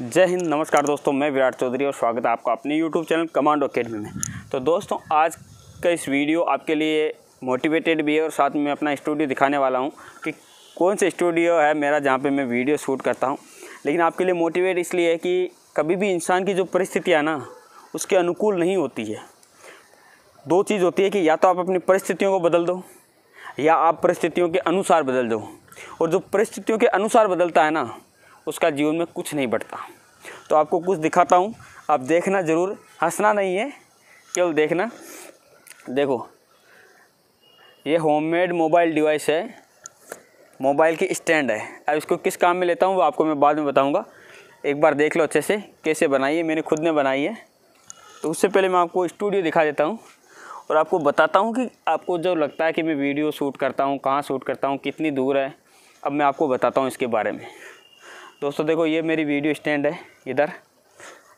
जय हिंद, नमस्कार दोस्तों, मैं विराट चौधरी और स्वागत है आपका अपने यूट्यूब चैनल कमांडो अकेडमी में। तो दोस्तों, आज का इस वीडियो आपके लिए मोटिवेटेड भी है और साथ में अपना स्टूडियो दिखाने वाला हूँ कि कौन सा स्टूडियो है मेरा जहाँ पे मैं वीडियो शूट करता हूँ। लेकिन आपके लिए मोटिवेट इसलिए है कि कभी भी इंसान की जो परिस्थितियाँ ना, उसके अनुकूल नहीं होती है। दो चीज़ होती है कि या तो आप अपनी परिस्थितियों को बदल दो, या आप परिस्थितियों के अनुसार बदल दो। और जो परिस्थितियों के अनुसार बदलता है ना उसका जीवन में कुछ नहीं बढ़ता। तो आपको कुछ दिखाता हूँ। आप देखना ज़रूर। हंसना नहीं है, केवल देखना। देखो, ये होममेड मोबाइल डिवाइस है। मोबाइल की स्टैंड है। अब इसको किस काम में लेता हूँ, वो आपको मैं बाद में बताऊँगा। एक बार देख लो अच्छे से, कैसे बनाई है। मैंने खुद ने बनाई है। तो उससे पहले मैं आपको स्टूडियो दिखा देता हूँ। और आपको बताता हूँ कि आपको जो लगता है कि मैं वीडियो शूट करता हूँ, कहाँ शूट करता हूँ, कितनी दूर है, अब मैं आपको बताता हूँ इसके बारे में। दोस्तों देखो, ये मेरी वीडियो स्टैंड है, इधर।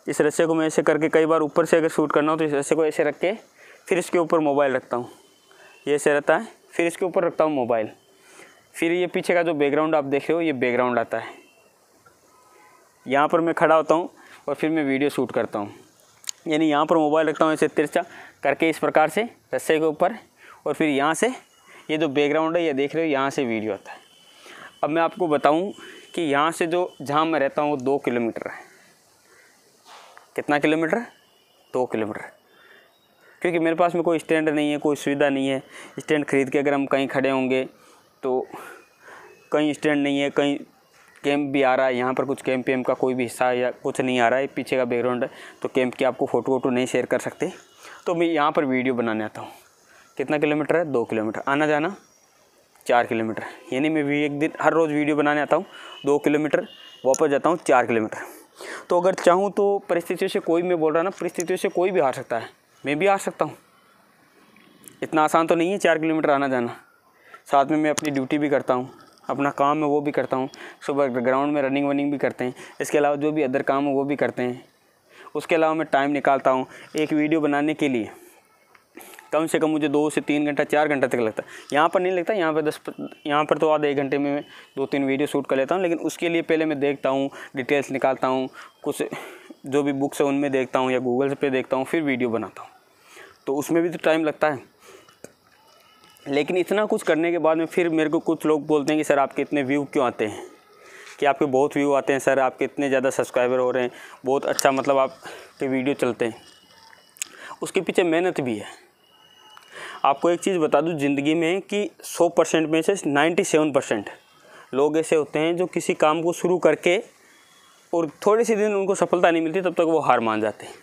इस रस्से को मैं ऐसे करके कई बार ऊपर से अगर शूट करना हो तो इस रस्से को ऐसे रख के फिर इसके ऊपर मोबाइल रखता हूँ। ये ऐसे रहता है, फिर इसके ऊपर रखता हूँ मोबाइल। फिर ये पीछे का जो बैकग्राउंड आप देख रहे हो, ये बैकग्राउंड आता है। यहाँ पर मैं खड़ा होता हूँ और फिर मैं वीडियो शूट करता हूँ। यानी यहाँ पर मोबाइल रखता हूँ ऐसे तिरछा करके इस प्रकार से रस्से के ऊपर और फिर यहाँ से ये जो बैकग्राउंड है, ये देख रहे हो, यहाँ से वीडियो आता है। अब मैं आपको बताऊँ कि यहाँ से जो, जहाँ मैं रहता हूँ, वो दो किलोमीटर है। कितना किलोमीटर दो किलोमीटर क्योंकि मेरे पास में कोई स्टैंड नहीं है, कोई सुविधा नहीं है। स्टैंड ख़रीद के अगर हम कहीं खड़े होंगे तो कहीं स्टैंड नहीं है, कहीं कैंप भी आ रहा है। यहाँ पर कुछ कैंप वेम का कोई भी हिस्सा या कुछ नहीं आ रहा है, पीछे का बैकग्राउंड तो कैंप की आपको फ़ोटो वोटो नहीं शेयर कर सकते। तो मैं यहाँ पर वीडियो बनाने आता हूँ। कितना किलोमीटर है? दो किलोमीटर। आना जाना? चार किलोमीटर। यानी मैं भी एक दिन हर रोज़ वीडियो बनाने आता हूँ, दो किलोमीटर, वापस जाता हूँ, चार किलोमीटर। तो अगर चाहूँ तो परिस्थितियों से कोई मैं बोल रहा ना, परिस्थितियों से कोई भी हार सकता है। मैं भी हार सकता हूँ। इतना आसान तो नहीं है चार किलोमीटर आना जाना। साथ में मैं अपनी ड्यूटी भी करता हूँ, अपना काम है वो भी करता हूँ, सुबह ग्राउंड में रनिंग वनिंग भी करते हैं, इसके अलावा जो भी अदर काम है वो भी करते हैं। उसके अलावा मैं टाइम निकालता हूँ एक वीडियो बनाने के लिए। कम से कम मुझे दो से तीन घंटा, चार घंटा तक लगता है। यहाँ पर नहीं लगता, यहाँ पर दस, यहाँ पर तो आधे एक घंटे में दो तीन वीडियो शूट कर लेता हूँ, लेकिन उसके लिए पहले मैं देखता हूँ डिटेल्स निकालता हूँ, कुछ जो भी बुक्स है उनमें देखता हूँ या गूगल पे देखता हूँ, फिर वीडियो बनाता हूँ। तो उसमें भी तो टाइम लगता है। लेकिन इतना कुछ करने के बाद में फिर मेरे को कुछ लोग बोलते हैं कि, सर, आपके इतने व्यू क्यों आते हैं? कि आपके बहुत व्यू आते हैं, सर, आपके इतने ज़्यादा सब्सक्राइबर हो रहे हैं, बहुत अच्छा मतलब आपके वीडियो चलते हैं। उसके पीछे मेहनत भी है। आपको एक चीज़ बता दूँ ज़िंदगी में कि 100 परसेंट में से 97 परसेंट लोग ऐसे होते हैं जो किसी काम को शुरू करके और थोड़े से दिन उनको सफलता नहीं मिलती, तब तक वो हार मान जाते हैं।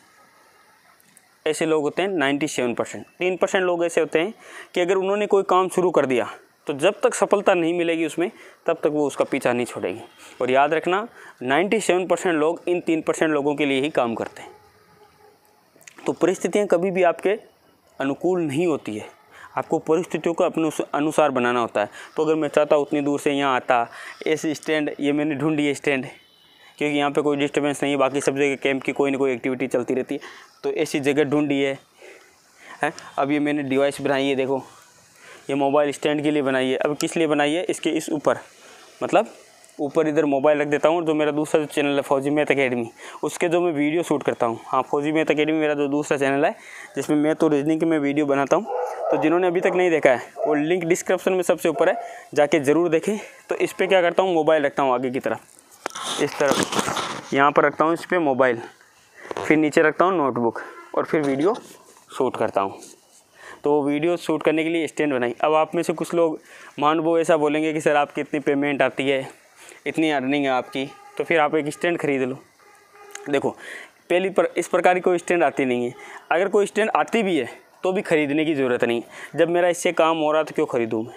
ऐसे लोग होते हैं 97 परसेंट। तीन परसेंट लोग ऐसे होते हैं कि अगर उन्होंने कोई काम शुरू कर दिया तो जब तक सफलता नहीं मिलेगी उसमें, तब तक वो उसका पीछा नहीं छोड़ेगी। और याद रखना 97 परसेंट लोग इन तीन परसेंट लोगों के लिए ही काम करते हैं। तो परिस्थितियाँ कभी भी आपके अनुकूल नहीं होती है। आपको परिस्थितियों को अपने, अनुसार बनाना होता है। तो अगर मैं चाहता उतनी दूर से यहाँ आता ऐसे स्टैंड, ये मैंने ढूंढी है स्टैंड, क्योंकि यहाँ पे कोई डिस्टर्बेंस नहीं है, बाकी सब जगह कैंप की कोई ना कोई एक्टिविटी चलती रहती है। तो ऐसी जगह ढूंढी है है? अब ये मैंने डिवाइस बनाई है, देखो। ये मोबाइल स्टैंड के लिए बनाई है। अब किस लिए बनाई है? इसके इस ऊपर मतलब ऊपर इधर मोबाइल रख देता हूँ, जो मेरा दूसरा जो चैनल है, फौजी मैथ अकेडमी। उसके जो मैं वीडियो शूट करता हूँ। हाँ फौजी मैथ अकेडमी मेरा जो दूसरा चैनल है, जिसमें मैं तो रीजनिंग की मैं वीडियो बनाता हूँ। तो जिन्होंने अभी तक नहीं देखा है, वो लिंक डिस्क्रिप्शन में सबसे ऊपर है, जाके ज़रूर देखें। तो इस पर क्या करता हूँ, मोबाइल रखता हूँ आगे की तरफ़। इस तरफ़, यहाँ पर रखता हूँ इस पर मोबाइल। फिर नीचे रखता हूँ नोटबुक और फिर वीडियो शूट करता हूँ। तो वीडियो शूट करने के लिए स्टैंड बनाई। अब आप में से कुछ लोग मान वो ऐसा बोलेंगे कि, सर, आपकी इतनी पेमेंट आती है। इतनी अर्निंग है आपकी तो फिर आप एक स्टैंड खरीद लो। देखो, पहली पर, इस प्रकार की कोई स्टैंड आती नहीं है। अगर कोई स्टैंड आती भी है तो भी ख़रीदने की ज़रूरत नहीं। जब मेरा इससे काम हो रहा तो क्यों ख़रीदूँ मैं?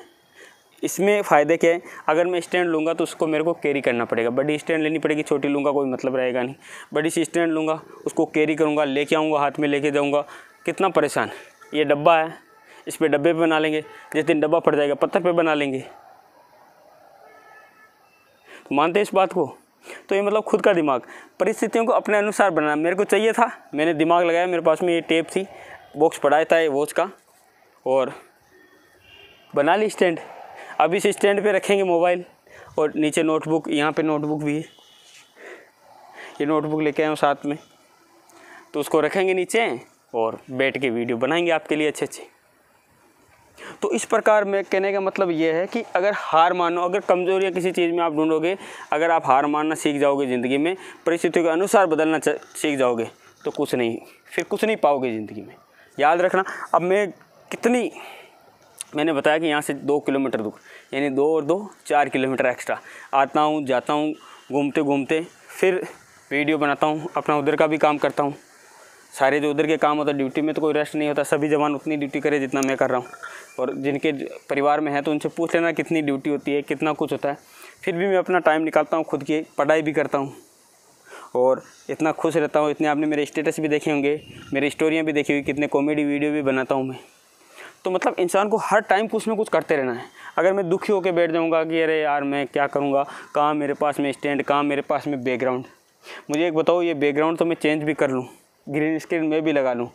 इसमें फ़ायदे क्या है? अगर मैं स्टैंड लूँगा तो उसको मेरे को कैरी करना पड़ेगा। बड़ी स्टैंड लेनी पड़ेगी, छोटी लूँगा, कोई मतलब रहेगा नहीं। बड़ी सी स्टैंड लूँगा, उसको कैरी करूँगा, लेके आऊँगा, हाथ में लेके जाऊँगा। कितना परेशान? ये डब्बा है, इस पर डब्बे पे बना लेंगे। जिस दिन डब्बा फट जाएगा, पत्थर पे बना लेंगे। मानते इस बात को? तो ये मतलब खुद का दिमाग। परिस्थितियों को अपने अनुसार बनाना। मेरे को चाहिए था। मैंने दिमाग लगाया, मेरे पास में ये टेप थी। बॉक्स पड़ा था ये वॉच का। और बना ली स्टैंड अब इस स्टैंड पे रखेंगे मोबाइल और नीचे नोटबुक यहाँ पे नोटबुक भी है। ये नोटबुक लेके आए हूँ साथ में। तो उसको रखेंगे नीचे और बैठ के वीडियो बनाएँगे आपके लिए अच्छे अच्छे तो इस प्रकार मैं कहने का मतलब ये है कि अगर हार मानो, अगर कमज़ोरियाँ किसी चीज़ में आप ढूंढोगे, अगर आप हार मानना सीख जाओगे ज़िंदगी में, परिस्थितियों के अनुसार बदलना सीख जाओगे तो कुछ नहीं, फिर कुछ नहीं पाओगे ज़िंदगी में। याद रखना, अब मैं कितनी, मैंने बताया कि यहाँ से दो किलोमीटर दूर, यानी दो और दो, चार किलोमीटर एक्स्ट्रा। आता हूँ, जाता हूँ, घूमते घूमते, फिर वीडियो बनाता हूँ, अपना उधर का भी काम करता हूँ। सारे जो उधर के काम होता, ड्यूटी में तो कोई रेस्ट नहीं होता, सभी जवान उतनी ड्यूटी करे जितना मैं कर रहा हूँ। और जिनके परिवार में है तो उनसे पूछ लेना कितनी ड्यूटी होती है, कितना कुछ होता है। फिर भी मैं अपना टाइम निकालता हूँ, खुद की पढ़ाई भी करता हूँ। और इतना खुश रहता हूँ, इतने आपने मेरे स्टेटस भी देखे होंगे, मेरी स्टोरियाँ भी देखी हुई कितने कॉमेडी वीडियो भी बनाता हूँ मैं। तो मतलब इंसान को हर टाइम कुछ ना कुछ करते रहना है। अगर मैं दुखी होकर बैठ जाऊँगा कि अरे यार, मैं क्या करूँगा? कहाँ मेरे पास में स्टैंड कहाँ मेरे पास में बैकग्राउंड मुझे एक बताओ, ये बैकग्राउंड तो मैं चेंज भी कर लूँ ग्रीन स्क्रीन में भी लगा लूँ।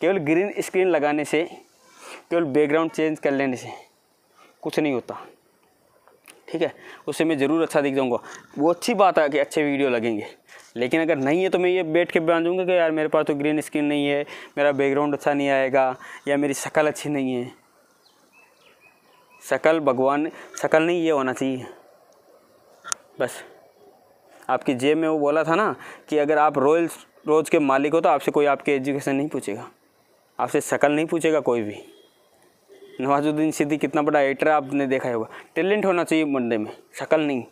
केवल ग्रीन स्क्रीन लगाने से केवल बैकग्राउंड चेंज कर लेने से कुछ नहीं होता। ठीक है? उससे मैं ज़रूर अच्छा दिख जाऊँगा। वो अच्छी बात है कि अच्छे वीडियो लगेंगे। लेकिन अगर नहीं है तो मैं ये बैठ के बयान दूँगा कि यार मेरे पास तो ग्रीन स्क्रीन नहीं है, मेरा बैकग्राउंड अच्छा नहीं आएगा या मेरी शक्ल अच्छी नहीं है। शक्ल भगवान, शक्ल नहीं, ये होना चाहिए। बस। आपकी जेब में वो बोला था ना कि अगर आप रोयल रोज़ के मालिक हो तो आपसे कोई आपके एजुकेशन नहीं पूछेगा। आपसे शक्ल नहीं पूछेगा कोई भी। नवाजुद्दीन सिद्दीकी कितना बड़ा एटर आपने देखा होगा। टैलेंट होना चाहिए बंदे में, शक्ल नहीं।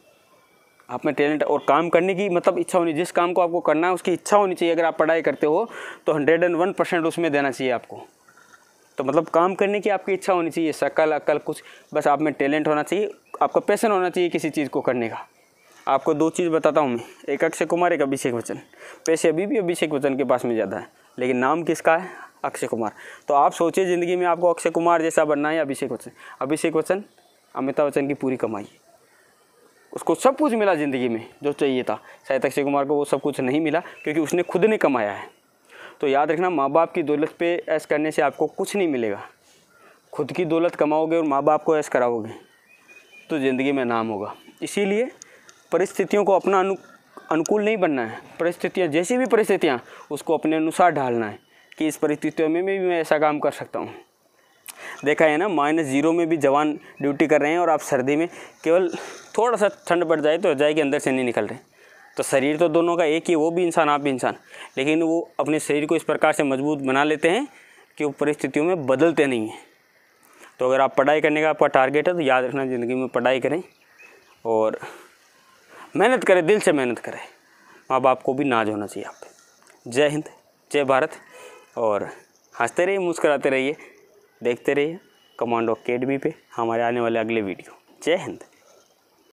आप में टैलेंट और काम करने की मतलब इच्छा होनी, जिस काम को आपको करना है, उसकी इच्छा होनी चाहिए। अगर आप पढ़ाई करते हो तो हंड्रेड एंड वन परसेंट उसमें देना चाहिए आपको। तो मतलब काम करने की आपकी इच्छा होनी चाहिए, शकल, अकल, कुछ। बस आप में टैलेंट होना चाहिए, आपका पैसन होना चाहिए किसी चीज़ को करने का। आपको दो चीज़ बताता हूँ मैं। एक अक्षय कुमार, एक अभिषेक बच्चन। पैसे अभी भी अभिषेक बच्चन के पास में ज़्यादा है, लेकिन नाम किसका है? अक्षय कुमार। तो आप सोचिए ज़िंदगी में आपको अक्षय कुमार जैसा बनना है अभिषेक बच्चन। अभिषेक बच्चन, अमिताभ बच्चन की पूरी कमाई। उसको सब कुछ मिला ज़िंदगी में, जो चाहिए था। शायद अक्षय कुमार को वो सब कुछ नहीं मिला, क्योंकि उसने खुद ने कमाया है। तो याद रखना माँ बाप की दौलत पे ऐश करने से आपको कुछ नहीं मिलेगा। खुद की दौलत कमाओगे और माँ बाप को ऐश कराओगे तो ज़िंदगी में नाम होगा। इसीलिए परिस्थितियों को अपना अनु, अनुकूल नहीं बनना है। परिस्थितियाँ, जैसी भी परिस्थितियाँ, उसको अपने अनुसार ढालना है। कि इस परिस्थितियों में भी मैं ऐसा काम कर सकता हूँ। देखा है ना, माइनस ज़ीरो में भी जवान ड्यूटी कर रहे हैं और आप सर्दी में केवल थोड़ा सा ठंड पड़ जाए तो रजाई के अंदर से नहीं निकल रहे। तो शरीर तो दोनों का एक ही, वो भी इंसान, आप भी इंसान। लेकिन वो अपने शरीर को इस प्रकार से मज़बूत बना लेते हैं कि वो परिस्थितियों में बदलते नहीं हैं। तो अगर आप पढ़ाई करने का आपका टारगेट है तो याद रखना ज़िंदगी में पढ़ाई करें और मेहनत करें, दिल से मेहनत करें। माँ बाप को भी नाज होना चाहिए आप जय हिंद, जय भारत। और हँसते रहिए, मुस्कराते रहिए, देखते रहिए कमांडो अकेडमी पे हमारे आने वाले अगले वीडियो। जय हिंद।